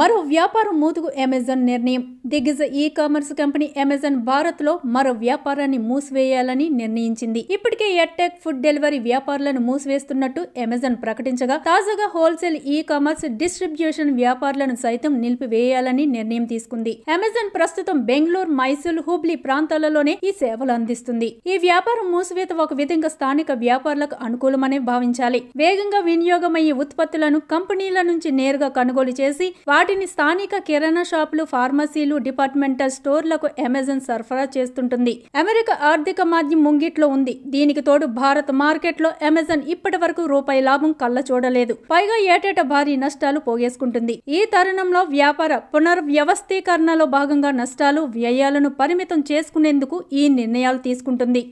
మరో వ్యాపారం మూతుకు అమెజాన్ నిర్ణయం. దిగ్గజ ఈ కామర్స్ కంపెనీ అమెజాన్ భారత్లో మరో వ్యాపారాన్ని మూసివేయాలని నిర్ణయించింది. ఇప్పటికే ఎట్టెక్ ఫుడ్ డెలివరీ వ్యాపారులను మూసివేస్తున్నట్టు అమెజాన్ ప్రకటించగా తాజాగా హోల్సేల్ ఈ కామర్స్ డిస్ట్రిబ్యూషన్ వ్యాపారులను సైతం నిలిపివేయాలని నిర్ణయం తీసుకుంది. అమెజాన్ ప్రస్తుతం బెంగళూరు మైసూర్ హుబ్లీ ప్రాంతాలలోనే ఈ సేవలు అందిస్తుంది. ఈ వ్యాపారం మూసివేత ఒక విధంగా స్థానిక వ్యాపారులకు అనుకూలమనే భావించాలి. వేగంగా వినియోగమయ్యే ఉత్పత్తులను కంపెనీల నుంచి నేరుగా కొనుగోలు చేసి వాటి వాటిని స్థానిక కిరాణా షాపులు ఫార్మసీలు డిపార్ట్మెంటల్ స్టోర్లకు అమెజాన్ సరఫరా చేస్తుంటుంది. అమెరికా ఆర్థిక మాధ్యం ముంగిట్లో ఉంది. దీనికి తోడు భారత మార్కెట్లో అమెజాన్ ఇప్పటి వరకు రూపాయి లాభం కళ్ళ చూడలేదు పైగా ఏటేటా భారీ నష్టాలు పోగేసుకుంటుంది. ఈ తరుణంలో వ్యాపార పునర్వ్యవస్థీకరణలో భాగంగా నష్టాలు వ్యయాలను పరిమితం చేసుకునేందుకు ఈ నిర్ణయాలు తీసుకుంటుంది.